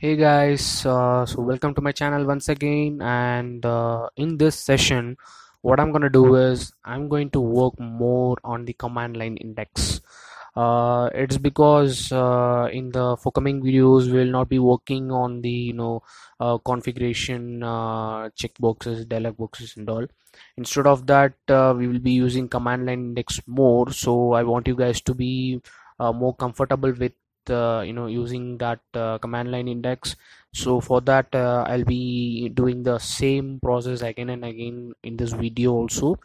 Hey guys, uh, so welcome to my channel once again. And uh, in this session, what I'm gonna do is I'm going to work more on the command line index. Uh, it's because uh, in the forthcoming videos we will not be working on the you know uh, configuration uh, checkboxes, dialog boxes, and all. Instead of that, we will be using command line index more. So I want you guys to be more comfortable with uh, you know using that uh, command line index. So for that uh, I'll be doing the same process again and again in this video also.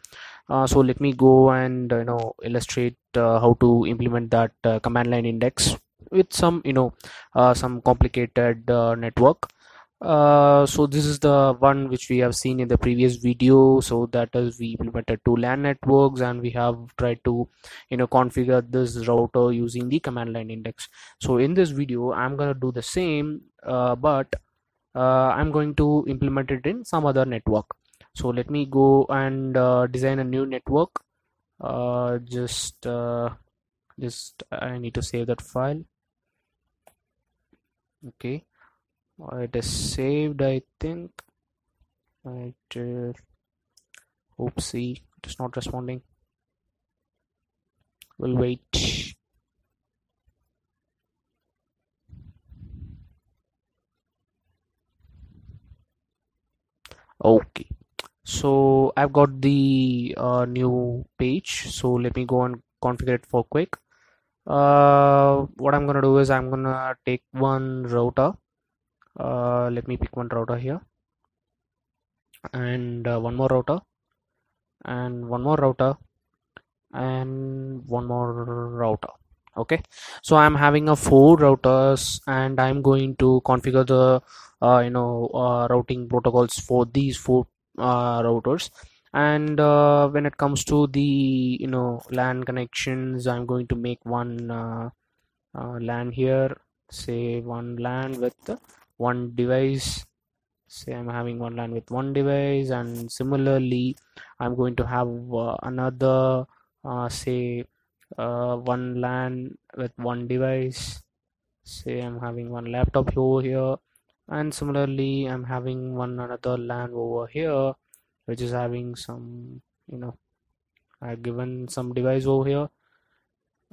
Uh, so let me go and you know illustrate uh, how to implement that uh, command line index with some you know some complicated network uh, so this is the one which we have seen in the previous video. So that is we implemented two LAN networks and we have tried to you know configure this router using the command line index. So in this video I'm gonna do the same uh, but uh, I'm going to implement it in some other network. So let me go and uh, design a new network. Uh, just just I need to save that file. Okay it is saved I think. It uh, oopsie it is not responding. We'll wait. Okay. So I've got the uh, new page. So let me go and configure it for quick. Uh, what I'm gonna do is I'm gonna take one router uh, let me pick one router here. And uh, one more router. And one more router. And one more router. Okay? So i'm having a four routers and i'm going to configure the uh, you know uh, routing protocols for these four uh, routers. And uh, when it comes to the you know LAN connections I'm going to make one uh, LAN here. Say one LAN with one device say I'm having one LAN with one device and similarly I'm going to have uh, another uh, say uh, one LAN with one device. Say I'm having one laptop over here and similarly I'm having one another LAN over here which is having some you know I've given some device over here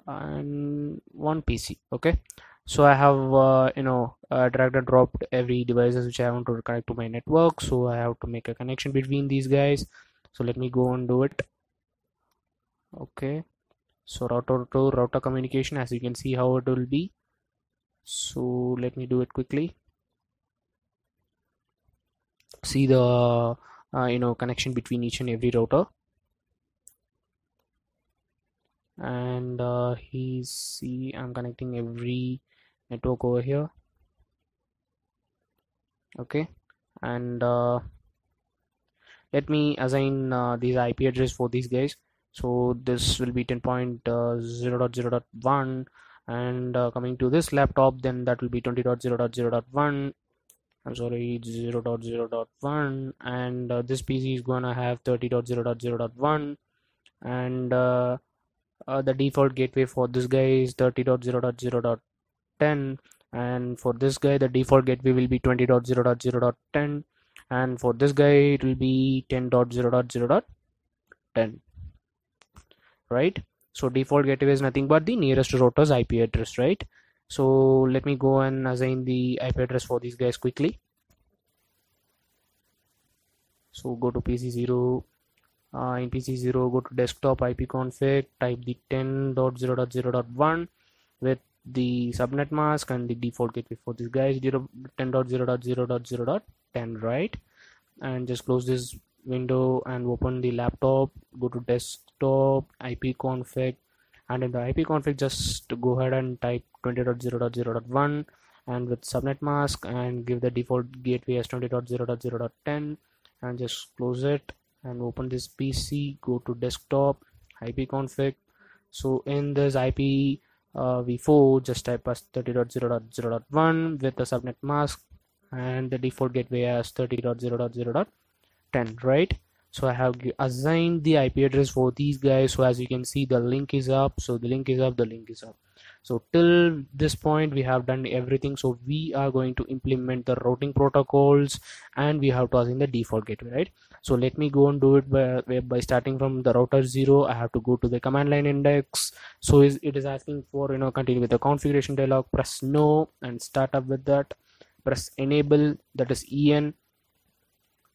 and one PC okay so I have uh, you know uh, dragged and dropped every devices which I want to connect to my network. So I have to make a connection between these guys. So let me go and do it. Okay. So router to router communication as you can see how it will be. So let me do it quickly. See the uh, you know connection between each and every router. And uh, he's see I'm connecting every network over here okay and uh, let me assign uh, these IP address for these guys so this will be 10.0.0.1 and uh, coming to this laptop then that will be 20.0.0.1 I'm sorry 0.0.1 and uh, this PC is gonna have 30.0.0.1 and uh, uh, the default gateway for this guy is 30.0.0.10 and for this guy the default gateway will be 20.0.0.10 and for this guy it will be 10.0.0.10 right? So default gateway is nothing but the nearest router's IP address right? So let me go and assign the IP address for these guys quickly. So go to PC0 uh, in PC0 go to desktop IP config type the 10.0.0.1 with the subnet mask and the default gateway for this guys 10.0.0.0.10 right? And just close this window and open the laptop go to desktop IP config and in the IP config just go ahead and type 20.0.0.1 and with subnet mask and give the default gateway as 20.0.0.10 and just close it and open this PC go to desktop IP config. So in this IP uh, v4 just type as 30.0.0.1 with the subnet mask and the default gateway as 30.0.0.10 right? So I have assigned the IP address for these guys. So as you can see the link is up. So the link is up. The link is up so till this point we have done everything. So we are going to implement the routing protocols and we have to assign the default gateway right? So let me go and do it by, by starting from the router 0 i have to go to the command line index. So it is asking for you know continue with the configuration dialog. Press no and start up with that. Press enable that is en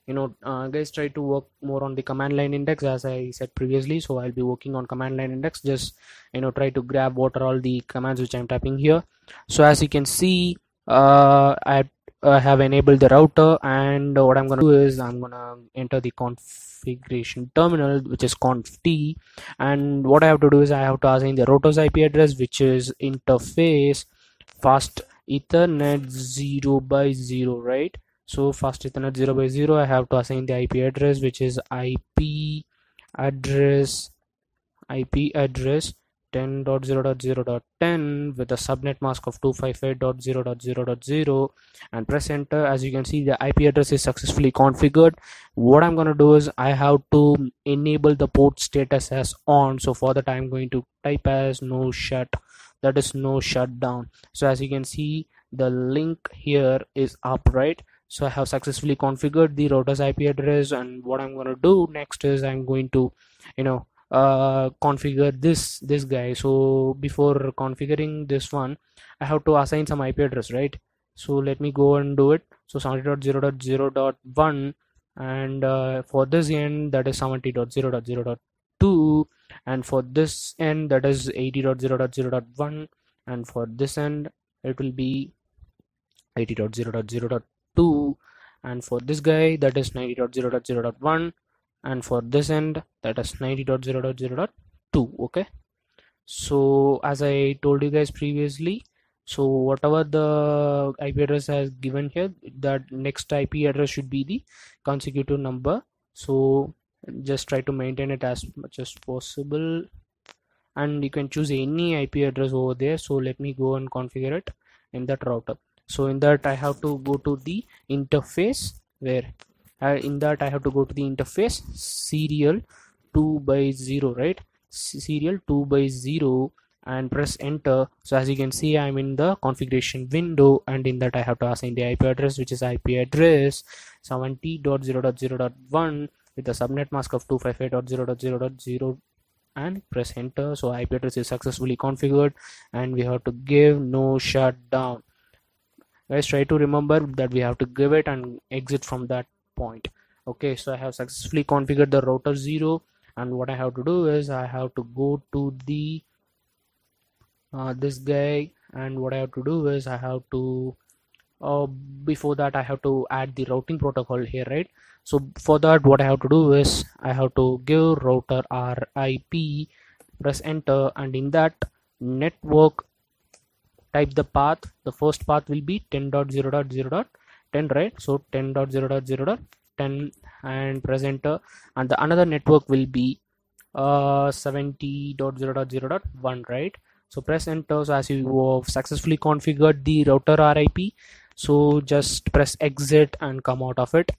you know uh, guys try to work more on the command line index as i said previously. So i'll be working on command line index. Just you know try to grab what are all the commands which i'm typing here. So as you can see uh, I uh, have enabled the router and what I'm gonna do is I'm gonna enter the configuration terminal which is conf t. And what I have to do is I have to assign the router's IP address which is interface fast ethernet 0 by 0 right so fast ethernet 0 by 0 i have to assign the ip address which is ip address ip address 10.0.0.10 with a subnet mask of 255.0.0.0 and press enter. As you can see the ip address is successfully configured. What i'm going to do is i have to enable the port status as on. So for that i'm going to type as no shut. That is no shutdown. So as you can see the link here is up right so I have successfully configured the router's IP address and what I'm going to do next is I'm going to you know uh, configure this this guy. So before configuring this one I have to assign some IP address right? So let me go and do it. So 70.0.0.1 and uh, for this end that is 70.0.0.2 and for this end that is 80.0.0.1 and for this end it will be 80.0.0.2 2 and for this guy that is 90.0.0.1 and for this end that is 90.0.0.2 okay? So as i told you guys previously so whatever the ip address has given here that next ip address should be the consecutive number. So just try to maintain it as much as possible. And you can choose any ip address over there. So let me go and configure it in that router so in that I have to go to the interface where uh, in that I have to go to the interface serial 2 by 0 right? Serial 2 by 0 and press enter. So as you can see I'm in the configuration window and in that I have to assign the IP address which is IP address 70.0.0.1 with a subnet mask of 255.0.0.0 and press enter. So IP address is successfully configured and we have to give no shutdown guys try to remember that we have to give it and exit from that point. Okay so i have successfully configured the router 0 and what i have to do is i have to go to the uh, this guy and what i have to do is i have to uh, before that i have to add the routing protocol here right? So for that what i have to do is i have to give router rip press enter and in that network type the path. The first path will be 10.0.0.10 right? So 10.0.0.10 and press enter and the another network will be uh 70.0.0.1 right? So press enter. So as you have successfully configured the router RIP so just press exit and come out of it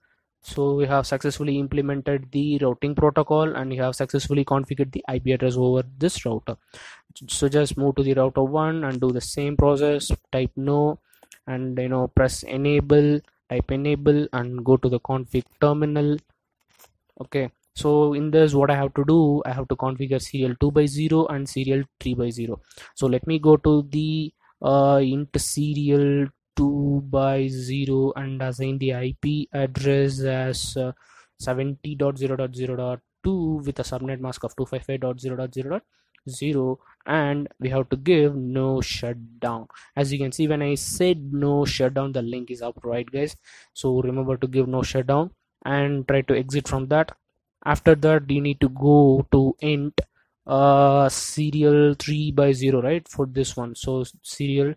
so we have successfully implemented the routing protocol and we have successfully configured the IP address over this router. So just move to the router one and do the same process. Type no and you know press enable type enable and go to the config terminal. Okay. So in this what i have to do i have to configure serial 2 by 0 and serial 3 by 0 so let me go to the uh, int serial 2 by 0 and assign the IP address as uh, 70.0.0.2 with a subnet mask of 255.0.0.0 and we have to give no shutdown. As you can see when I said no shutdown the link is up right guys? So remember to give no shutdown and try to exit from that. After that you need to go to int uh serial 3 by 0 right for this one. So serial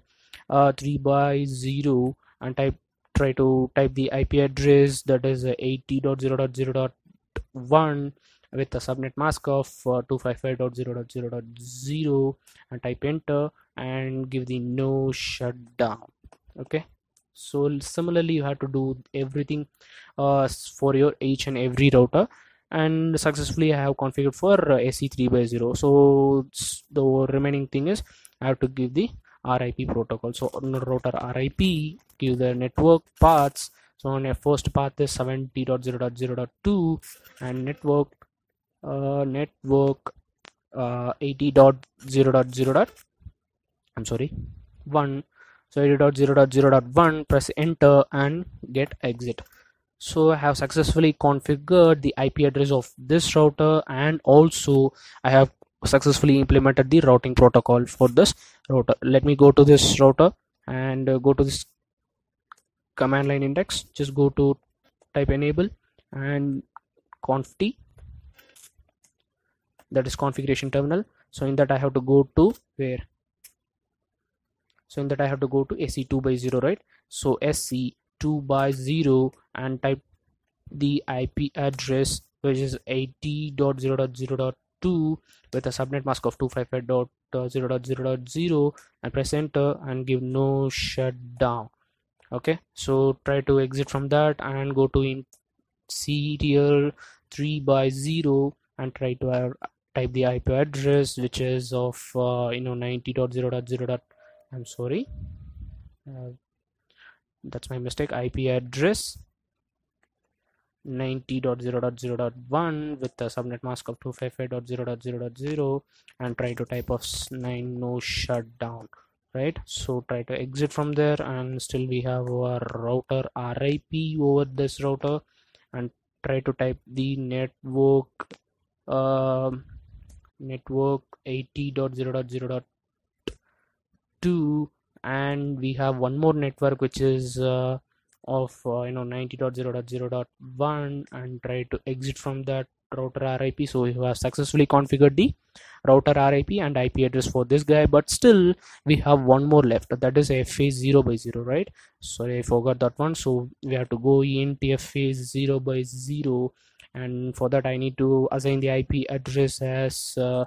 uh, 3 by 0 and type try to type the IP address that is 80.0.0.1 with a subnet mask of uh, 255.0.0.0 and type enter and give the no shutdown okay? So similarly you have to do everything uh, for your each and every router and successfully I have configured for uh, SE3 by 0 so the remaining thing is I have to give the RIP protocol. So on router RIP give the network paths. So on a first path is 70.0.0.2 and network uh, network uh, 80.0.0. I'm sorry 1 so 80.0.0.1 press enter and get exit. So I have successfully configured the IP address of this router and also I have successfully implemented the routing protocol for this router. Let me go to this router and uh, go to this command line index. Just go to type enable and conf t that is configuration terminal. So in that I have to go to where? So in that I have to go to SC2 by 0 right? So SC2 by 0 and type the IP address which is 80.0.0.2 with a subnet mask of 255.0.0.0 and press enter and give no shutdown. Okay so try to exit from that and go to in serial 3 by 0 and try to uh, type the IP address which is of uh, you know 90.0.0. I'm sorry. Uh, that's my mistake. IP address 90.0.0.1 with the subnet mask of 255.0.0.0 and try to type of 9 no shutdown right? So try to exit from there and still we have our router RIP over this router and try to type the network uh, network 80.0.0.2 and we have one more network which is uh, of uh, you know 90.0.0.1 and try to exit from that router RIP so we have successfully configured the router RIP and IP address for this guy but still we have one more left. That is FA 0 by 0 right? Sorry I forgot that one. So we have to go into FA 0 by 0 and for that I need to assign the IP address as uh,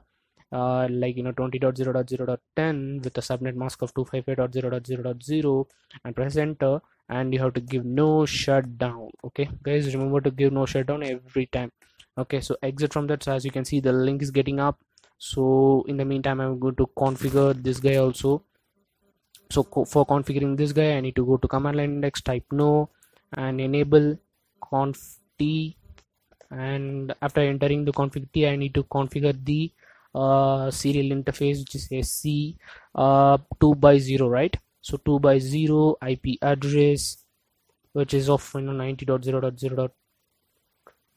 uh, like you know 20.0.0.10 with a subnet mask of 255.0.0.0 and press enter and you have to give no shutdown okay? Guys remember to give no shutdown every time okay? So exit from that so as you can see the link is getting up. So in the meantime i'm going to configure this guy also. So for configuring this guy i need to go to command line index type no and enable conf t. And after entering the config t i need to configure the uh, serial interface which is sc uh, 2 by 0 right? So 2 by 0 ip address which is of you know 90.0.0.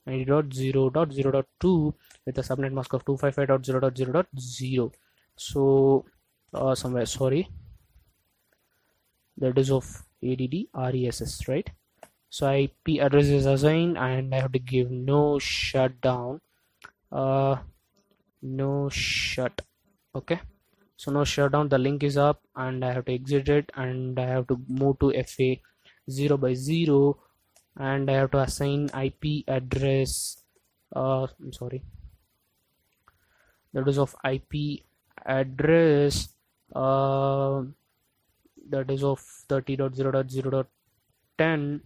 90.0.0.2 with a subnet mask of 255.0.0.0 so uh, somewhere sorry. That is of add ress right? So ip address is assigned and i have to give no shutdown. Uh no shut. Okay. So no shutdown. The link is up and i have to exit it and i have to move to fa 0 by 0 and I have to assign IP address uh, I'm sorry. That is of IP address uh, that is of 30.0.0.10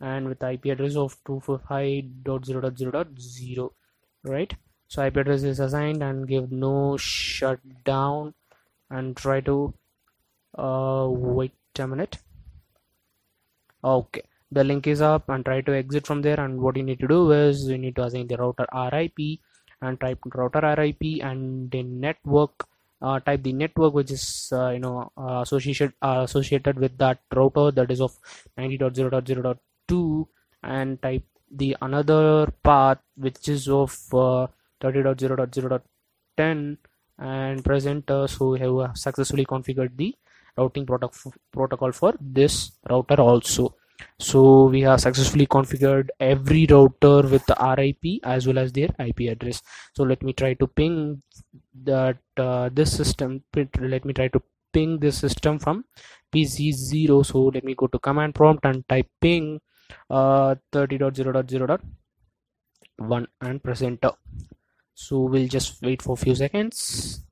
and with IP address of 245.0.0.0 right so IP address is assigned and give no shutdown and try to uh, wait a minute. Okay. The link is up and try to exit from there. And what you need to do is you need to assign the router RIP and type router RIP and the network uh, type the network which is uh, you know uh, associated uh, associated with that router that is of 90.0.0.2 and type the another path which is of uh, 30.0.0.10 and press enter so have successfully configured the routing protocol for this router also. So we have successfully configured every router with the RIP as well as their IP address. So let me try to ping that uh, this system let me try to ping this system from pc0 so let me go to command prompt and type ping uh, 30.0.0.1 and press enter so we'll just wait for a few seconds.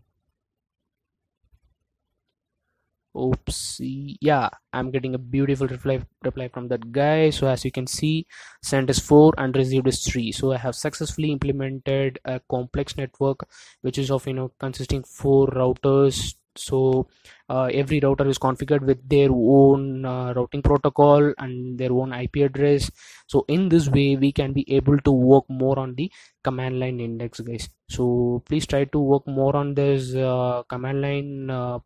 Oopsie. Yeah i'm getting a beautiful reply reply from that guy. So as you can see sent is 4 and received is 3 so i have successfully implemented a complex network which is of you know consisting four routers so uh, every router is configured with their own uh, routing protocol and their own ip address. So in this way we can be able to work more on the command line index guys. So please try to work more on this uh, command line uh,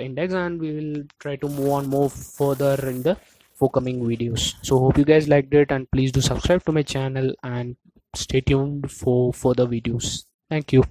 index and we will try to move on more further in the forthcoming videos. So hope you guys liked it and please do subscribe to my channel and stay tuned for further videos. Thank you